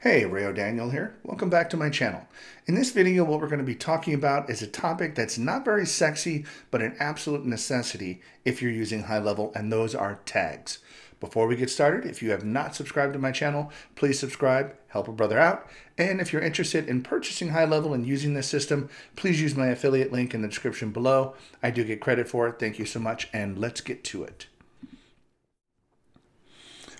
Hey, Ray O'Daniel here. Welcome back to my channel. In this video, what we're going to be talking about is a topic that's not very sexy, but an absolute necessity if you're using high level, and those are tags. Before we get started, if you have not subscribed to my channel, please subscribe, help a brother out. And if you're interested in purchasing high level and using this system, please use my affiliate link in the description below. I do get credit for it. Thank you so much, and let's get to it.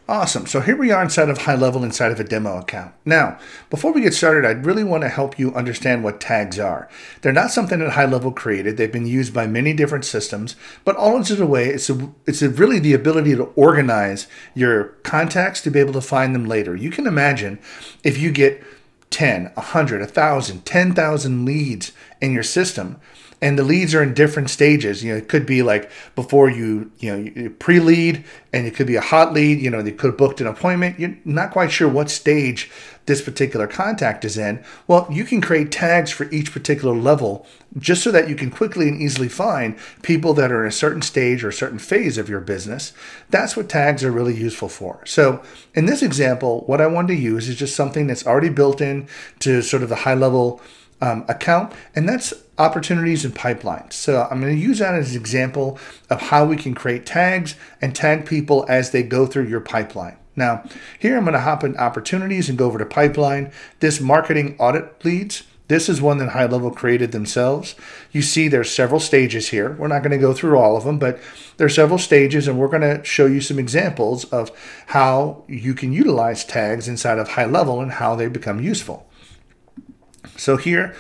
Awesome. So here we are inside of high level inside of a demo account. Now, before we get started, I'd really want to help you understand what tags are. They're not something that high level created. They've been used by many different systems, but all in a way, it's, a, it's a really the ability to organize your contacts to be able to find them later. You can imagine if you get 10, 100, 1,000, 10,000 leads in your system, and the leads are in different stages. You know, it could be like before you, you know, pre-lead, and it could be a hot lead. You know, they could have booked an appointment. You're not quite sure what stage this particular contact is in. Well, you can create tags for each particular level just so that you can quickly and easily find people that are in a certain stage or a certain phase of your business. That's what tags are really useful for. So in this example, what I wanted to use is just something that's already built in to sort of the high level um, account, and that's opportunities and pipelines. So I'm going to use that as an example of how we can create tags and tag people as they go through your pipeline. Now, here I'm going to hop in opportunities and go over to pipeline. This marketing audit leads, this is one that High Level created themselves. You see there's several stages here. We're not going to go through all of them, but there's several stages and we're going to show you some examples of how you can utilize tags inside of High Level and how they become useful. So here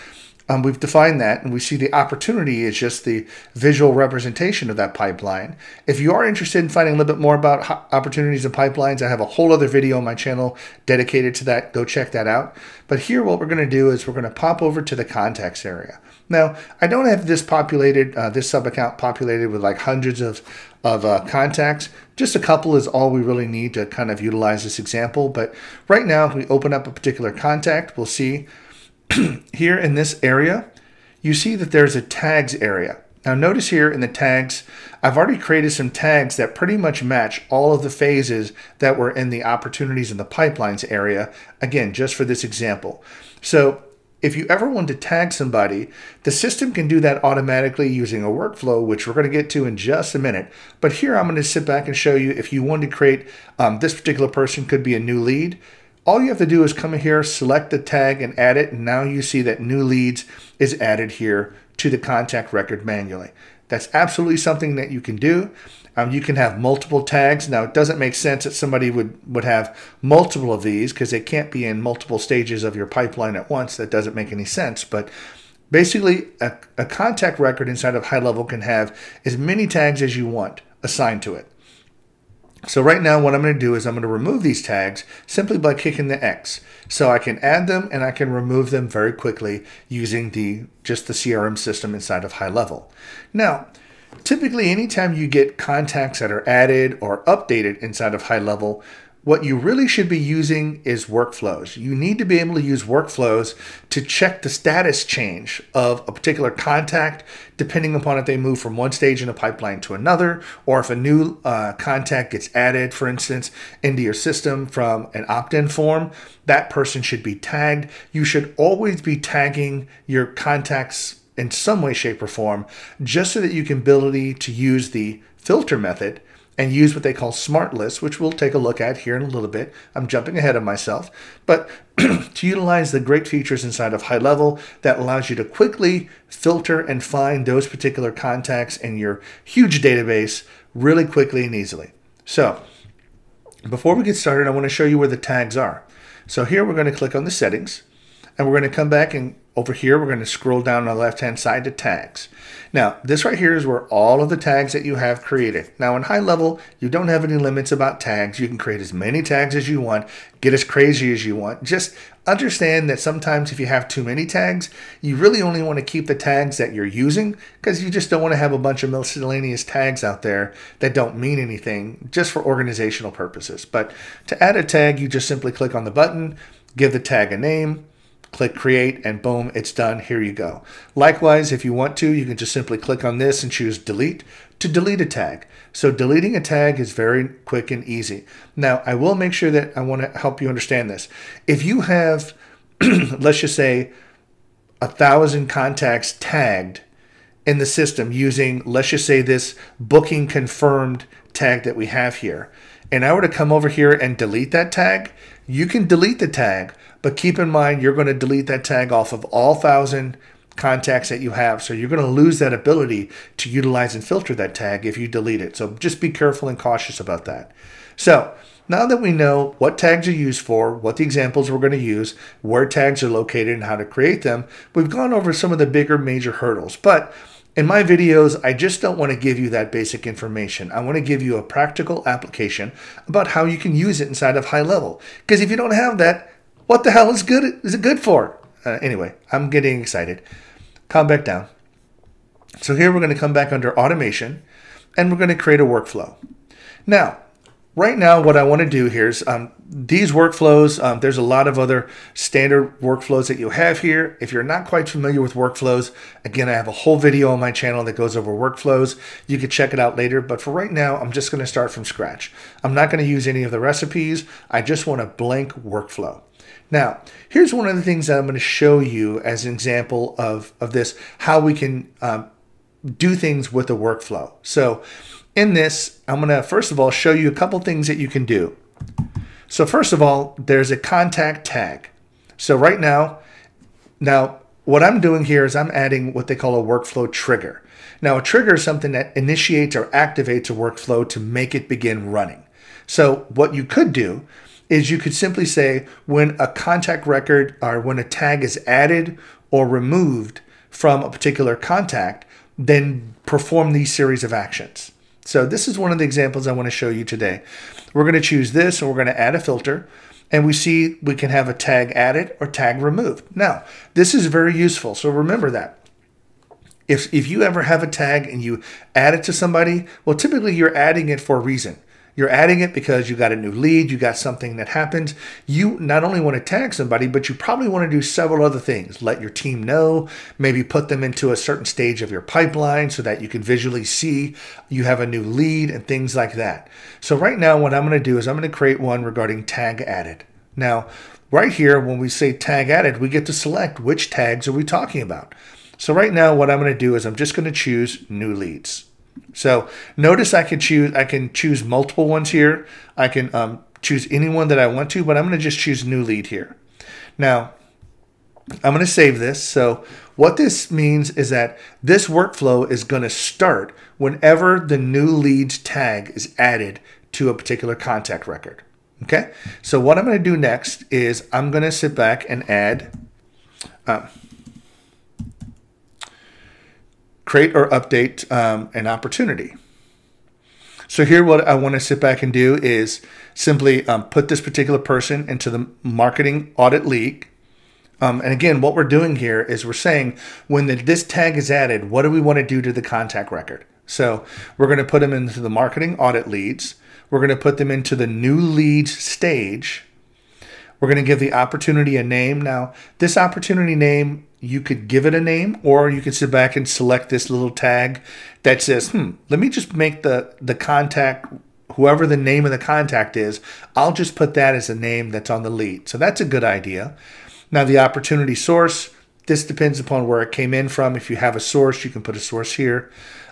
um, we've defined that and we see the opportunity is just the visual representation of that pipeline. If you are interested in finding a little bit more about opportunities and pipelines, I have a whole other video on my channel dedicated to that. Go check that out. But here what we're going to do is we're going to pop over to the contacts area. Now, I don't have this populated, uh, this sub account populated with like hundreds of, of uh, contacts. Just a couple is all we really need to kind of utilize this example. But right now, if we open up a particular contact, we'll see here in this area, you see that there's a tags area. Now notice here in the tags, I've already created some tags that pretty much match all of the phases that were in the opportunities in the pipelines area, again, just for this example. So if you ever want to tag somebody, the system can do that automatically using a workflow, which we're going to get to in just a minute. But here I'm going to sit back and show you if you want to create um, this particular person could be a new lead. All you have to do is come here, select the tag and add it. And now you see that new leads is added here to the contact record manually. That's absolutely something that you can do. Um, you can have multiple tags. Now, it doesn't make sense that somebody would, would have multiple of these because they can't be in multiple stages of your pipeline at once. That doesn't make any sense. But basically, a, a contact record inside of High Level can have as many tags as you want assigned to it. So right now what I'm going to do is I'm going to remove these tags simply by kicking the X. So I can add them and I can remove them very quickly using the just the CRM system inside of high level. Now, typically anytime you get contacts that are added or updated inside of high level, what you really should be using is workflows. You need to be able to use workflows to check the status change of a particular contact, depending upon if they move from one stage in a pipeline to another, or if a new uh, contact gets added, for instance, into your system from an opt in form, that person should be tagged. You should always be tagging your contacts in some way, shape, or form, just so that you can ability to use the filter method and use what they call smart lists, which we'll take a look at here in a little bit. I'm jumping ahead of myself, but to utilize the great features inside of high level that allows you to quickly filter and find those particular contacts in your huge database really quickly and easily. So before we get started, I want to show you where the tags are. So here we're going to click on the settings and we're going to come back and over here, we're going to scroll down on the left-hand side to tags. Now, this right here is where all of the tags that you have created. Now, in high level, you don't have any limits about tags. You can create as many tags as you want, get as crazy as you want. Just understand that sometimes if you have too many tags, you really only want to keep the tags that you're using because you just don't want to have a bunch of miscellaneous tags out there that don't mean anything just for organizational purposes. But to add a tag, you just simply click on the button, give the tag a name, click create and boom, it's done. Here you go. Likewise, if you want to, you can just simply click on this and choose delete to delete a tag. So deleting a tag is very quick and easy. Now, I will make sure that I want to help you understand this. If you have, let's just say, a thousand contacts tagged in the system using, let's just say, this booking confirmed tag that we have here, and I were to come over here and delete that tag, you can delete the tag, but keep in mind you're going to delete that tag off of all thousand contacts that you have. So you're going to lose that ability to utilize and filter that tag if you delete it. So just be careful and cautious about that. So now that we know what tags are used for, what the examples we're going to use, where tags are located and how to create them, we've gone over some of the bigger major hurdles. But in my videos, I just don't want to give you that basic information. I want to give you a practical application about how you can use it inside of high level. Because if you don't have that, what the hell is good is it good for? Uh, anyway, I'm getting excited come back down. So here we're going to come back under automation and we're going to create a workflow. Now, right now what I want to do here is um, these workflows, um, there's a lot of other standard workflows that you have here. If you're not quite familiar with workflows, again, I have a whole video on my channel that goes over workflows. You can check it out later, but for right now, I'm just going to start from scratch. I'm not going to use any of the recipes. I just want a blank workflow. Now, here's one of the things that I'm going to show you as an example of, of this, how we can um, do things with a workflow. So in this, I'm going to first of all show you a couple things that you can do. So first of all, there's a contact tag. So right now, now what I'm doing here is I'm adding what they call a workflow trigger. Now a trigger is something that initiates or activates a workflow to make it begin running. So what you could do is you could simply say when a contact record or when a tag is added or removed from a particular contact, then perform these series of actions. So this is one of the examples I want to show you today. We're going to choose this and we're going to add a filter and we see we can have a tag added or tag removed. Now, this is very useful. So remember that. If, if you ever have a tag and you add it to somebody, well, typically you're adding it for a reason. You're adding it because you got a new lead, you got something that happens. You not only want to tag somebody, but you probably want to do several other things. Let your team know, maybe put them into a certain stage of your pipeline so that you can visually see you have a new lead and things like that. So right now, what I'm going to do is I'm going to create one regarding tag added. Now, right here, when we say tag added, we get to select which tags are we talking about. So right now, what I'm going to do is I'm just going to choose new leads. So notice I can choose I can choose multiple ones here. I can um, choose any one that I want to, but I'm going to just choose new lead here. Now I'm going to save this. So what this means is that this workflow is going to start whenever the new leads tag is added to a particular contact record. Okay. So what I'm going to do next is I'm going to sit back and add. Um, create or update um, an opportunity. So here what I want to sit back and do is simply um, put this particular person into the marketing audit league. Um, and again, what we're doing here is we're saying when the, this tag is added, what do we want to do to the contact record? So we're going to put them into the marketing audit leads. We're going to put them into the new leads stage. We're going to give the opportunity a name. Now, this opportunity name, you could give it a name or you could sit back and select this little tag that says, hmm, let me just make the, the contact, whoever the name of the contact is, I'll just put that as a name that's on the lead. So that's a good idea. Now, the opportunity source, this depends upon where it came in from. If you have a source, you can put a source here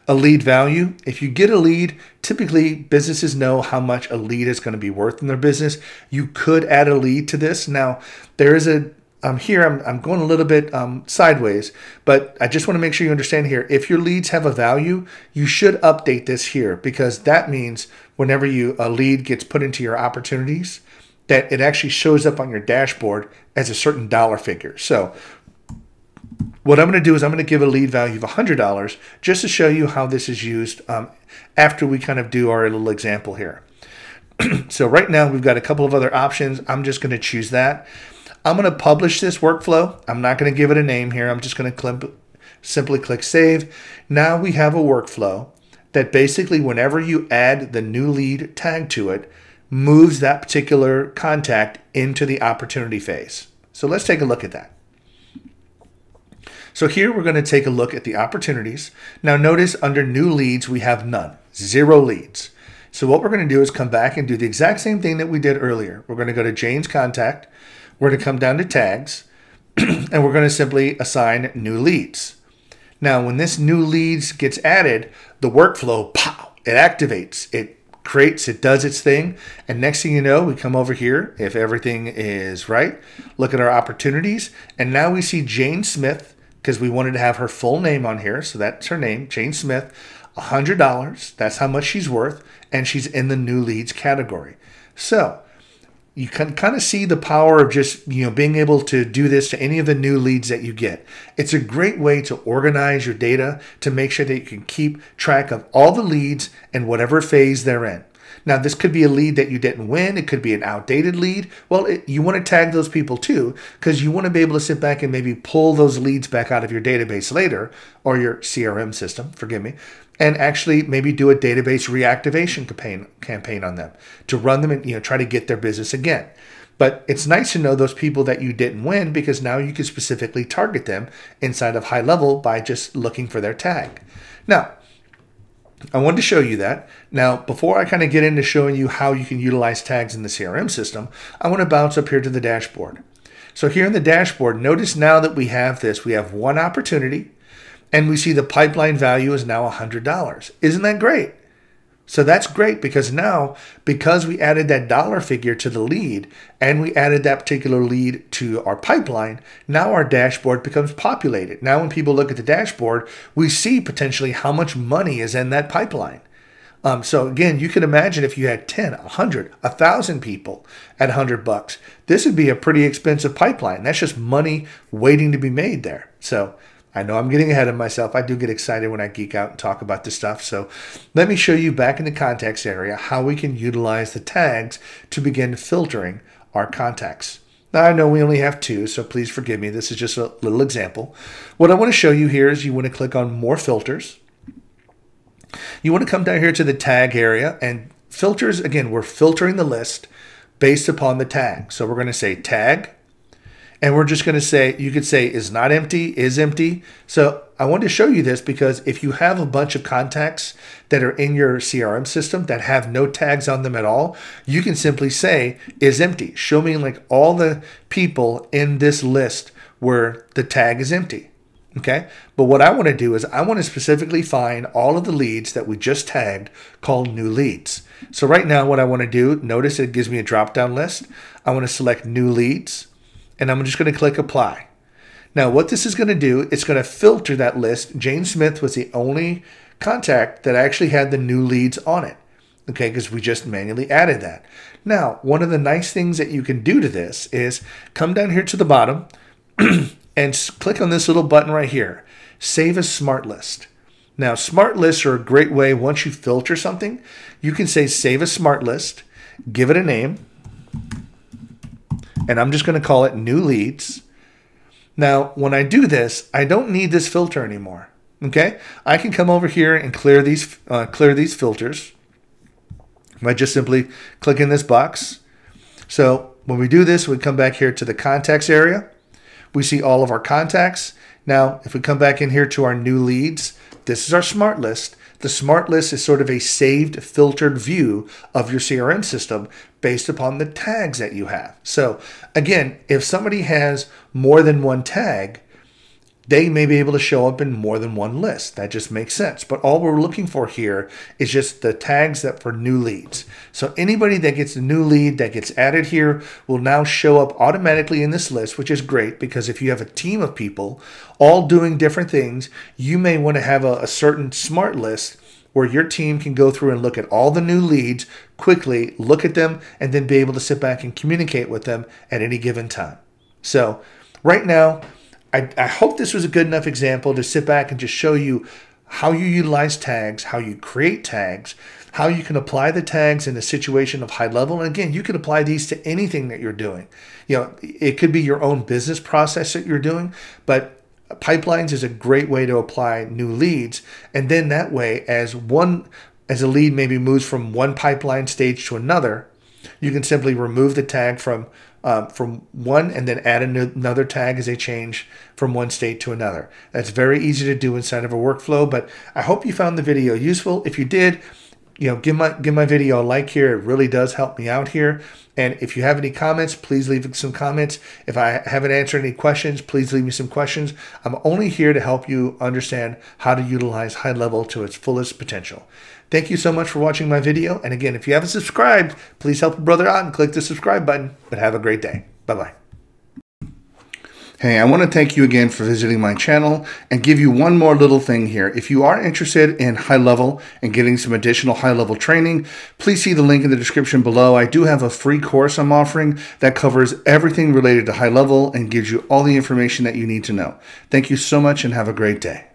a lead value. If you get a lead, typically businesses know how much a lead is going to be worth in their business. You could add a lead to this. Now, there is a um, here I'm, I'm going a little bit um, sideways, but I just want to make sure you understand here. If your leads have a value, you should update this here because that means whenever you a lead gets put into your opportunities, that it actually shows up on your dashboard as a certain dollar figure. So what I'm going to do is I'm going to give a lead value of $100 just to show you how this is used um, after we kind of do our little example here. so right now we've got a couple of other options. I'm just going to choose that. I'm going to publish this workflow. I'm not going to give it a name here. I'm just going to simply click save. Now we have a workflow that basically whenever you add the new lead tag to it, moves that particular contact into the opportunity phase. So let's take a look at that. So here we're going to take a look at the opportunities. Now notice under new leads, we have none, zero leads. So what we're going to do is come back and do the exact same thing that we did earlier. We're going to go to Jane's contact. We're going to come down to tags and we're going to simply assign new leads. Now, when this new leads gets added, the workflow, pow, it activates, it creates, it does its thing. And next thing you know, we come over here, if everything is right, look at our opportunities. And now we see Jane Smith, because we wanted to have her full name on here. So that's her name, Jane Smith, $100. That's how much she's worth. And she's in the new leads category. So you can kind of see the power of just you know being able to do this to any of the new leads that you get. It's a great way to organize your data to make sure that you can keep track of all the leads and whatever phase they're in now this could be a lead that you didn't win it could be an outdated lead well it, you want to tag those people too because you want to be able to sit back and maybe pull those leads back out of your database later or your crm system forgive me and actually maybe do a database reactivation campaign campaign on them to run them and you know try to get their business again. But it's nice to know those people that you didn't win because now you can specifically target them inside of high level by just looking for their tag. Now, I wanted to show you that. Now, before I kind of get into showing you how you can utilize tags in the CRM system, I want to bounce up here to the dashboard. So here in the dashboard, notice now that we have this, we have one opportunity, and we see the pipeline value is now $100. Isn't that great? So that's great because now, because we added that dollar figure to the lead and we added that particular lead to our pipeline, now our dashboard becomes populated. Now, when people look at the dashboard, we see potentially how much money is in that pipeline. Um, so again, you can imagine if you had 10, 100, 1,000 people at 100 bucks, this would be a pretty expensive pipeline. That's just money waiting to be made there. So I know I'm getting ahead of myself. I do get excited when I geek out and talk about this stuff. So let me show you back in the contacts area how we can utilize the tags to begin filtering our contacts. Now I know we only have two, so please forgive me. This is just a little example. What I want to show you here is you want to click on more filters. You want to come down here to the tag area and filters, again, we're filtering the list based upon the tag. So we're going to say tag and we're just going to say, you could say is not empty, is empty. So I want to show you this because if you have a bunch of contacts that are in your CRM system that have no tags on them at all, you can simply say is empty. Show me like all the people in this list where the tag is empty. Okay. But what I want to do is I want to specifically find all of the leads that we just tagged called new leads. So right now, what I want to do, notice it gives me a drop down list. I want to select new leads and I'm just going to click apply. Now, what this is going to do, it's going to filter that list. Jane Smith was the only contact that actually had the new leads on it. Okay, because we just manually added that. Now, one of the nice things that you can do to this is come down here to the bottom and click on this little button right here, Save as Smart List. Now, smart lists are a great way, once you filter something, you can say Save a Smart List, give it a name, and I'm just going to call it new leads. Now, when I do this, I don't need this filter anymore. Okay, I can come over here and clear these uh, clear these filters by just simply clicking this box. So when we do this, we come back here to the contacts area. We see all of our contacts. Now, if we come back in here to our new leads, this is our smart list. The smart list is sort of a saved, filtered view of your CRM system based upon the tags that you have. So, again, if somebody has more than one tag, they may be able to show up in more than one list. That just makes sense. But all we're looking for here is just the tags that for new leads. So anybody that gets a new lead that gets added here will now show up automatically in this list, which is great because if you have a team of people all doing different things, you may want to have a, a certain smart list where your team can go through and look at all the new leads quickly, look at them, and then be able to sit back and communicate with them at any given time. So right now, I, I hope this was a good enough example to sit back and just show you how you utilize tags, how you create tags, how you can apply the tags in a situation of high level. And again, you can apply these to anything that you're doing. You know, it could be your own business process that you're doing, but pipelines is a great way to apply new leads. And then that way, as one as a lead maybe moves from one pipeline stage to another, You can simply remove the tag from um, from one and then add another tag as they change from one state to another. That's very easy to do inside of a workflow, but I hope you found the video useful. If you did, you know, give my give my video a like here. It really does help me out here. And if you have any comments, please leave some comments. If I haven't answered any questions, please leave me some questions. I'm only here to help you understand how to utilize high level to its fullest potential. Thank you so much for watching my video. And again, if you haven't subscribed, please help a brother out and click the subscribe button. But have a great day. Bye-bye. Hey, I want to thank you again for visiting my channel and give you one more little thing here. If you are interested in high level and getting some additional high level training, please see the link in the description below. I do have a free course I'm offering that covers everything related to high level and gives you all the information that you need to know. Thank you so much and have a great day.